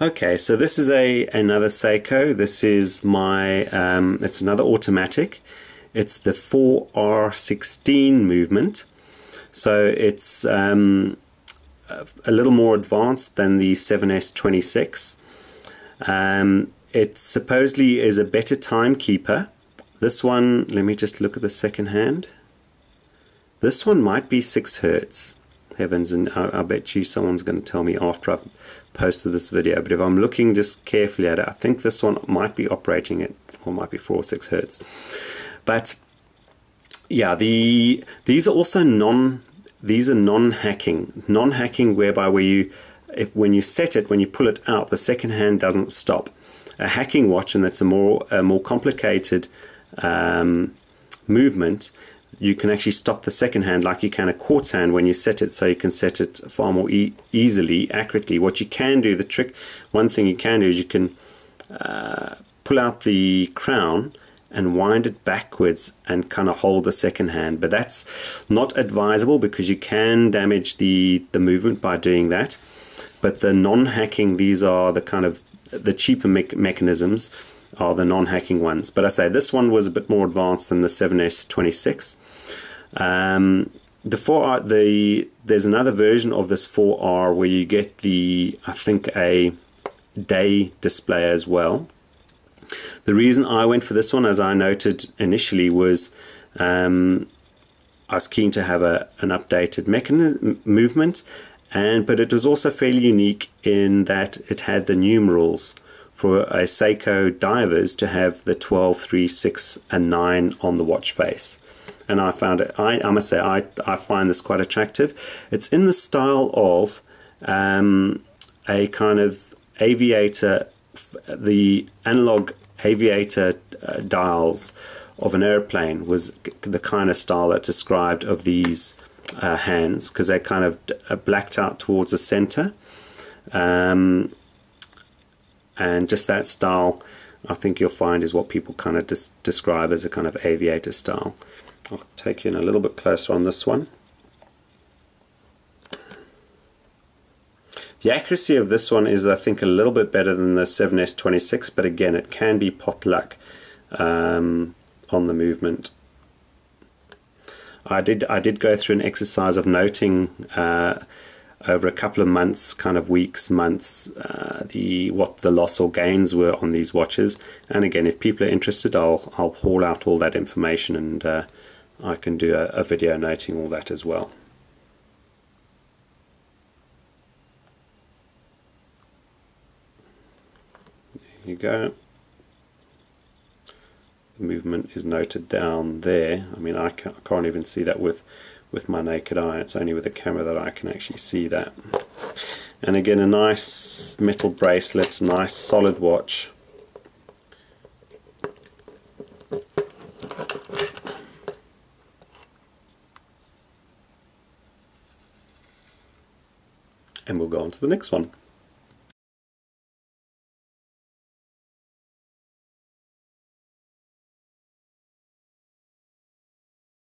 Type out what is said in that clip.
Okay, so this is a another Seiko. This is my, um, it's another automatic. It's the 4R16 movement. So it's um, a little more advanced than the 7S26. Um, it supposedly is a better timekeeper. This one, let me just look at the second hand. This one might be 6 hertz. Heavens, and I, I bet you someone's going to tell me after I've posted this video. But if I'm looking just carefully at it, I think this one might be operating at, or might be 4 or 6 hertz. But yeah, the these are also non these are non-hacking, non-hacking whereby where you if, when you set it, when you pull it out, the second hand doesn't stop. A hacking watch, and that's a more a more complicated um, movement, you can actually stop the second hand like you can a quartz hand when you set it so you can set it far more e easily accurately. What you can do the trick one thing you can do is you can uh, pull out the crown and wind it backwards and kind of hold the second hand. But that's not advisable because you can damage the the movement by doing that. But the non-hacking these are the kind of the cheaper me mechanisms are the non-hacking ones. But I say this one was a bit more advanced than the 7S26. Um, the 4R, the there's another version of this 4R where you get the I think a day display as well. The reason I went for this one, as I noted initially, was um, I was keen to have a, an updated mechanism movement, and but it was also fairly unique in that it had the numerals for a Seiko divers to have the 12, 3, 6, and 9 on the watch face. And I found it, I, I must say, I, I find this quite attractive. It's in the style of um, a kind of aviator, the analog aviator uh, dials of an airplane was the kind of style that's described of these uh, hands because they're kind of uh, blacked out towards the center. Um, and just that style I think you'll find is what people kind of des describe as a kind of aviator style. I'll take you in a little bit closer on this one. The accuracy of this one is I think a little bit better than the 7S26 but again it can be pot luck um, on the movement. I did I did go through an exercise of noting uh, over a couple of months, kind of weeks, months, uh, the what the loss or gains were on these watches. And again, if people are interested, I'll I'll haul out all that information and uh, I can do a, a video noting all that as well. There you go. The movement is noted down there. I mean, I can't, I can't even see that with with my naked eye. It's only with a camera that I can actually see that. And again, a nice metal bracelet, nice solid watch. And we'll go on to the next one.